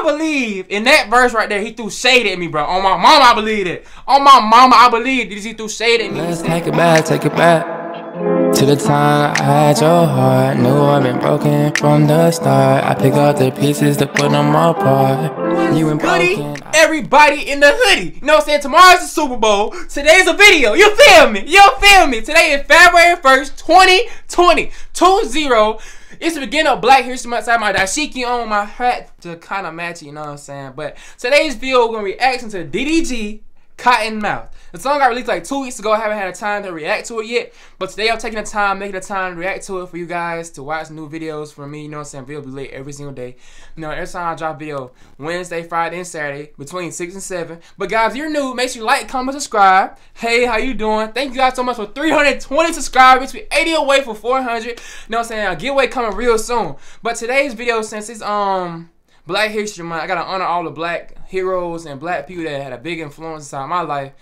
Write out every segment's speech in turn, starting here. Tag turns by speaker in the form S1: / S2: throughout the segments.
S1: I believe in that verse right there, he threw shade at me, bro. On my mama, I believe it. On my mama, I believe it. He threw shade at me.
S2: Let's take it back, take it back. To the time I had your heart, knew I've been broken from the start. I pick up the pieces to put them apart. You and broken.
S1: everybody in the hoodie. You know what I'm saying? Tomorrow's the Super Bowl. Today's a video. You feel me? You feel me? Today is February 1st, 2020. 2-0. It's the beginning of Black History Month. I my dashiki on my hat to kind of match it, you know what I'm saying? But today's video, we're going to be reacting to DDG Cotton Mouth. The song got released like two weeks ago. I haven't had a time to react to it yet. But today I'm taking the time, making the time to react to it for you guys, to watch new videos from me. You know what I'm saying? Video will be late every single day. You know, every time I drop video, Wednesday, Friday, and Saturday, between 6 and 7. But guys, if you're new, make sure you like, comment, subscribe. Hey, how you doing? Thank you guys so much for 320 subscribers. We 80 away for 400. You know what I'm saying? A giveaway coming real soon. But today's video, since it's, um... Black History Month. I gotta honor all the black heroes and black people that had a big influence inside my life.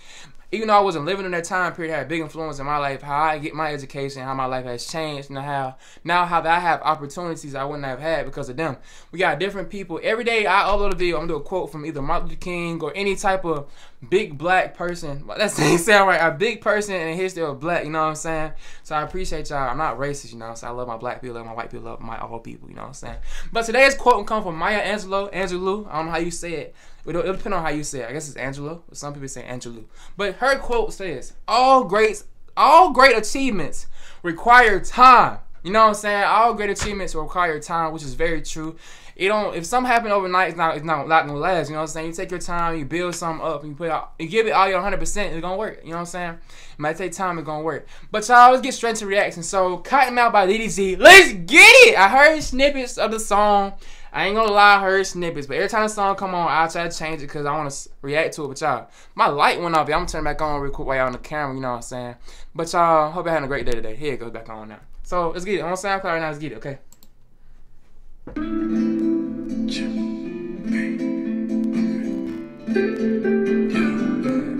S1: Even though I wasn't living in that time period, had a big influence in my life, how I get my education, how my life has changed, and how now how I have opportunities I wouldn't have had because of them. We got different people. Every day I upload a video, I'm gonna do a quote from either Martin Luther King or any type of big black person. That's sound right. A big person in the history of black, you know what I'm saying? So I appreciate y'all. I'm not racist, you know. So I love my black people, love my white people, love my all people, you know what I'm saying? But today's quote come from Maya Angelou. Angelou, I don't know how you say it. It'll, it'll depend on how you say it. I guess it's Angelo. Some people say Angelou. But her quote says, "All great, all great achievements require time." You know what I'm saying? All great achievements require time, which is very true. It don't. If something happen overnight, it's not. It's not, not gonna last. You know what I'm saying? You take your time, you build something up, you put out, you give it all your 100. percent It's gonna work. You know what I'm saying? It might take time. It's gonna work. But y'all, let's get straight to reaction. So, Cotton Mouth by DDG. Let's get it. I heard snippets of the song. I ain't gonna lie, I heard snippets, but every time the song come on, I'll try to change it because I want to react to it. But y'all, my light went off. I'm gonna turn back on real quick while y'all on the camera. You know what I'm saying? But y'all, hope you're having a great day today. Here it goes back on now. So let's get it. I'm on SoundCloud right now. Let's get it. Okay.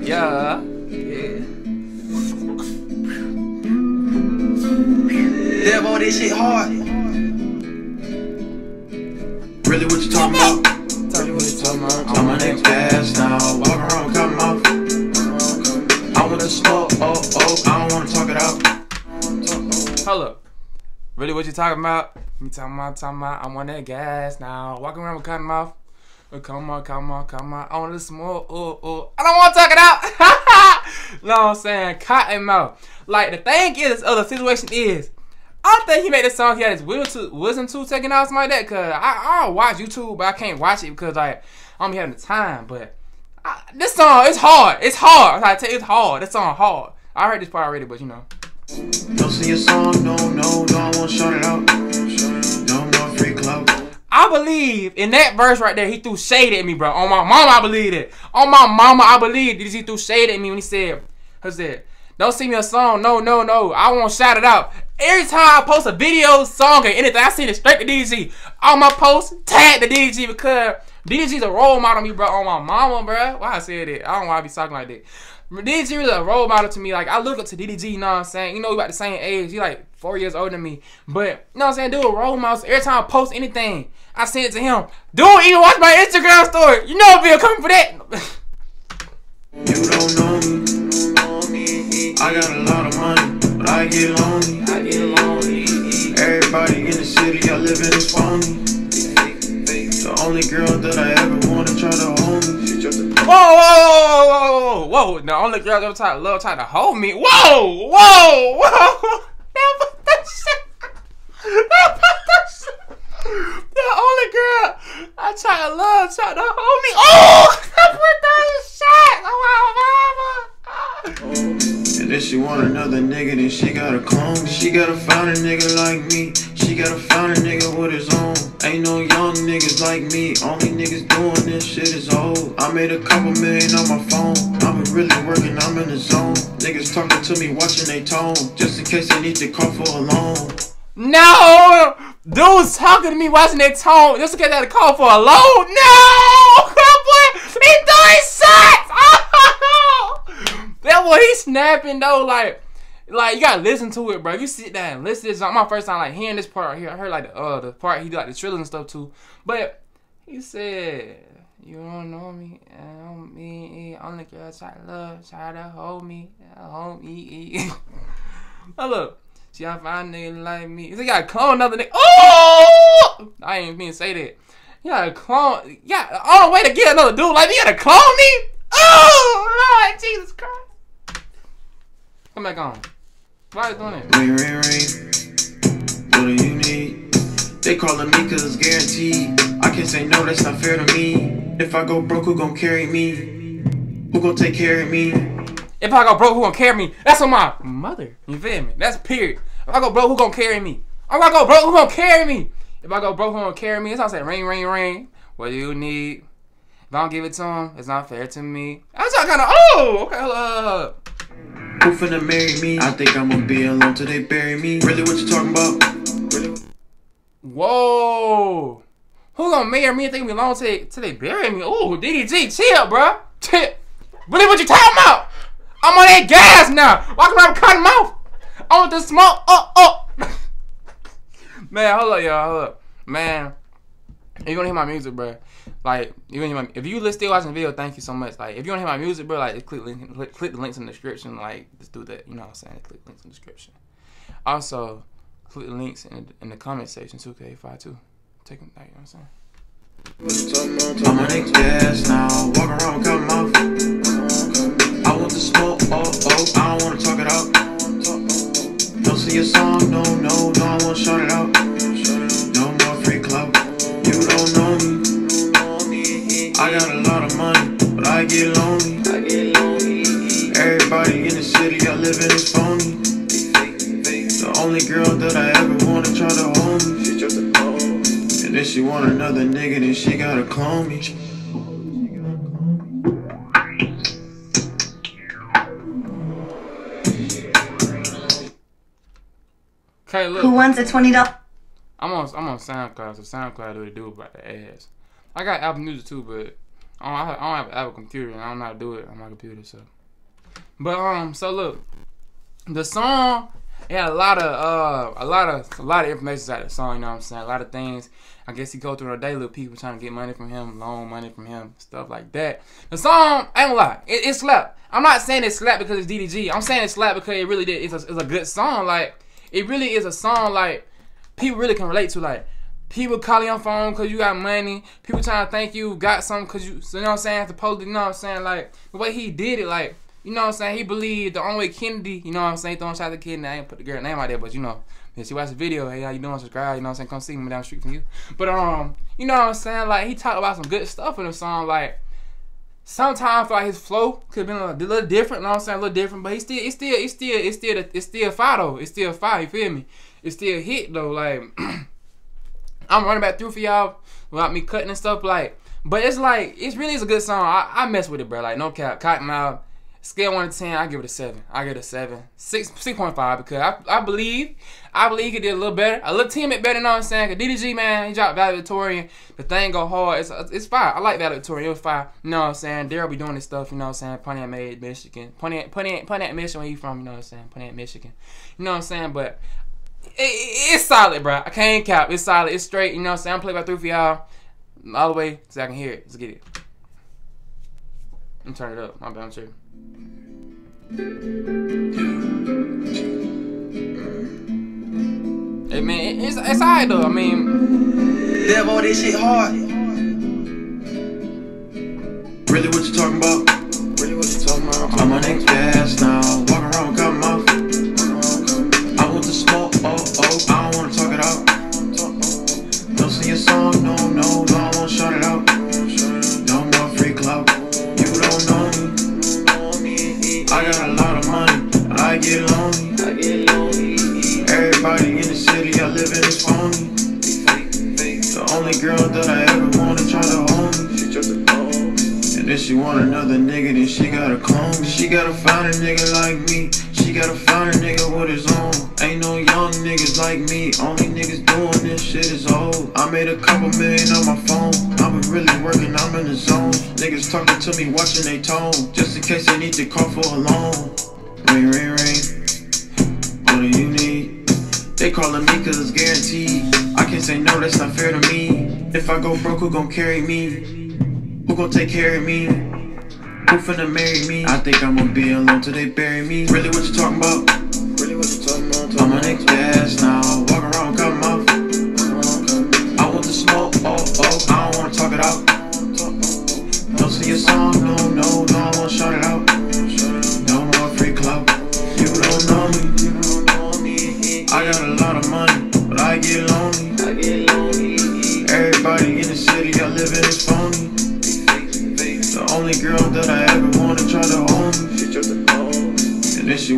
S1: Yeah. Yeah.
S3: Damn, all this shit hard. Really, what you talking about?
S1: Tell me what you talking about.
S3: I'm my next
S1: what you talking about? Me talking about, talking about. I'm on that gas now. Walking around with cotton mouth. Oh, come on, come on, come on. I want to smoke. Oh, oh. I don't want to talk it out. what I'm saying? Cotton mouth. Like, the thing is, or the situation is, I don't think he made this song. He had his will to, wisdom tooth taken out, something like that. Cause I, I watch YouTube, but I can't watch it because like I don't be having the time. But I, this song, it's hard. It's hard. I tell you, it's hard. This song hard. I heard this part already, but you know.
S3: Don't sing song, no, no, no. I won't shout it out.
S1: I believe in that verse right there, he threw shade at me, bro. On my mama, I believe it. On my mama, I believe it. He threw shade at me when he said, he said, don't sing me a song. No, no, no. I won't shout it out. Every time I post a video, song, or anything, I send it straight to DG. All my posts, tag the DG because DG's a role model me, bro. On my mama, bro. Why I said it? I don't know why I be talking like that. DDG was a role model to me. Like, I look up to DDG, you know what I'm saying? You know, we about the same age. He like four years older than me. But, you know what I'm saying? Do a role model. So every time I post anything, I send it to him. Don't even watch my Instagram story. You know Bill coming for that.
S3: You don't know me. I got a lot of money, but I get lonely.
S1: I get lonely.
S3: Everybody in the city I live in is phony. The only girl that I ever wanna try to hold me. Just a
S1: Whoa, whoa, whoa, whoa. The only girl ever tried, love tried to hold me. Whoa, whoa, whoa. That that. The only girl I try to love tried to hold me. Oh, I put that shit. Oh, mama.
S3: And if she want another nigga, then she gotta clone. She gotta find a nigga like me. She gotta find a nigga with his own. Ain't no young niggas like me. Only niggas doing this shit is old. I made a couple million on my phone. I'm really working, I'm in the zone. Niggas talking to me, watching they tone. Just in case they need to call for a loan.
S1: No, dudes talking to me, watching their tone. Just in case they had to call for a loan. No, boy, he throwing shots. that boy, he snapping though. Like, like you gotta listen to it, bro. You sit down listen to this, my first time like hearing this part right here. I heard like the uh the part he do like the trillers and stuff too. But He said, "You don't know me, I don't me. Only girl try to love, try to hold me, hold me." look, see I find a nigga like me. He got to clone another nigga. Oh, I ain't mean to say that. You gotta clone. Yeah, on the way to get another dude like me, you gotta clone me. Oh Lord, Jesus Christ! Come back on. Why are you doing it?
S3: Ring, ring, ring. What do you need? They calling me cause it's guaranteed. I can't say no, that's not fair to me. If I go broke, who gon' carry me? Who gon' take care of me?
S1: If I go broke, who gonna carry me? That's on my mother. You feel me? That's period. If I go broke, who gonna carry me? If I go broke, who gonna carry me? If I go broke, who gonna carry me? It's not saying ring, ring, ring. What do you need? If I don't give it to him, it's not fair to me. That's all kind of, oh, okay, hold up, hold.
S3: Who finna marry me? I think I'ma be alone till they bury me. Really, what you talking about? Really?
S1: Whoa. Who gonna marry me and think we long till they, till they bury me? Ooh, DDG, chill, bruh. Chill. Really, what you talking about? I'm on that gas now. Walking around cotton mouth. I want the smoke. Oh, oh. Up, up. Man, hold up, y'all. Hold up. Man, you gonna hear my music, bro. Like, you hear my, if you still watching the video, thank you so much. Like, if you wanna hear my music, bro, like, click, link, click, the links in the description. Like, just do that. You know what I'm saying? Click the links in the description. Also, click the links in the, in the comment section too, K52. Take them, back. you know what I'm saying?
S3: I'm on that gas now. City I live in is phony. The only girl that I ever wanna try to hold me. And if she want another nigga, then she gotta clone me.
S1: Okay, look.
S4: Who wants a twenty dollar?
S1: I'm on I'm on SoundCloud, so SoundCloud do what it do about the ass. I got Apple Music too, but I don't, I don't have an Apple computer and I don't know how to do it on my computer. So, but um, so look, the song had a lot of uh a lot of a lot of information out the song. You know what I'm saying? A lot of things. I guess he go through a day, little people trying to get money from him, loan money from him, stuff like that. The song, ain't gonna lie, it, it slapped. I'm not saying it slapped because it's DDG. I'm saying it slapped because it really did. It's a, it's a good song. Like it really is a song like people really can relate to. Like people calling your phone because you got money. People trying to thank you, got something because you, you know what I'm saying? Supposedly, you know what I'm saying? Like the way he did it, like you know what I'm saying? He believed the only way Kennedy, you know what I'm saying? Throwing shots at Kennedy. I ain't put the girl name out there, but you know. If she watch the video, hey, how you doing? Subscribe, you know what I'm saying? Come see me down the street from you. But um, you know what I'm saying? Like he talked about some good stuff in the song. Like sometimes like his flow could have been a little different. You know what I'm saying? A little different, but he still, it's still, it's still, it's still, it's still a fire though. It's still a fire. You feel me? It's still hit though. Like I'm running back through for y'all without me cutting and stuff. Like, but it's like it's really is a good song. I, I mess with it, bro. Like no cap, cotton out. Scale one to ten, I give it a seven. I give it a seven, six, six point five because I, I believe, I believe he did a little better, a little timid better. You know what I'm saying? Cause DDG man, he dropped valedictorian. The thing go hard. It's it's fire. I like valedictorian. It was fire. You know what I'm saying? Darryl be doing this stuff. You know what I'm saying? Pontiac made Michigan. Pontiac, Pontiac, Pontiac, Michigan. Where you from? You know what I'm saying? Pontiac, Michigan. You know what I'm saying? But it, it, it's solid, bro. I can't cap. It's solid. It's straight. You know what I'm saying? I'm play by through for y'all all the way so I can hear it. Let's get it. I'm turn it up. My bad. I'm tripping. Hey man, it's it's alright though. I mean,
S5: Live all this shit hard.
S3: Really, what you talking about?
S5: Really what you talking about?
S3: I'm on that gas now. Everybody in the city I live in is phony. The only girl that I ever wanna try to hold me.
S5: She just a phone.
S3: And if she want another nigga, then she gotta clone me. She gotta find a nigga like me. She gotta find a nigga with his own. Ain't no young niggas like me. Only niggas doing this shit is old. I made a couple million on my phone. I'm really working, I'm in the zone. Niggas talking to me, watching they tone. Just in case they need to call for a loan. Ring, ring, ring. They calling me cause it's guaranteed. I can't say no, that's not fair to me. If I go broke, who gon' carry me? Who gon' take care of me? Who finna marry me? I think I'ma be alone till they bury me. Really, what you talking about?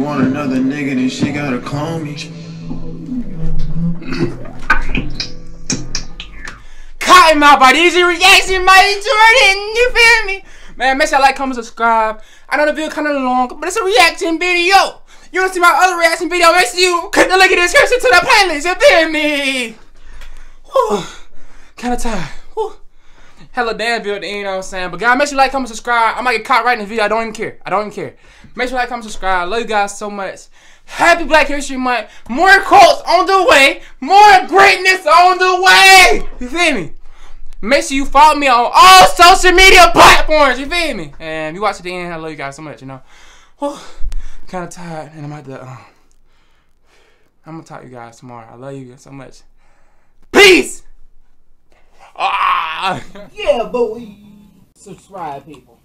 S3: Want another nigga, then she gotta clone me.
S1: Cottonmouth by Easy Reaction by Jourdan. You feel me? Man, make sure you like, comment, subscribe. I know the video kind of long, but it's a reaction video. You want to see my other reaction video? Make sure you click the link in the description to the playlist. You feel me? Whew. Kind of tired. Hella damn video you know what I'm saying? But guys, make sure you like, comment, subscribe. I might get caught right in the video. I don't even care. I don't even care. Make sure to like, comment, subscribe. Love you guys so much. Happy Black History Month. More quotes on the way. More greatness on the way. You feel me? Make sure you follow me on all social media platforms. You feel me? And if you watch to the end. I love you guys so much. You know, kind of tired, and I'm at the. Um, I'm gonna talk to you guys tomorrow. I love you guys so much. Peace. Ah.
S4: Yeah, boy. Subscribe, people.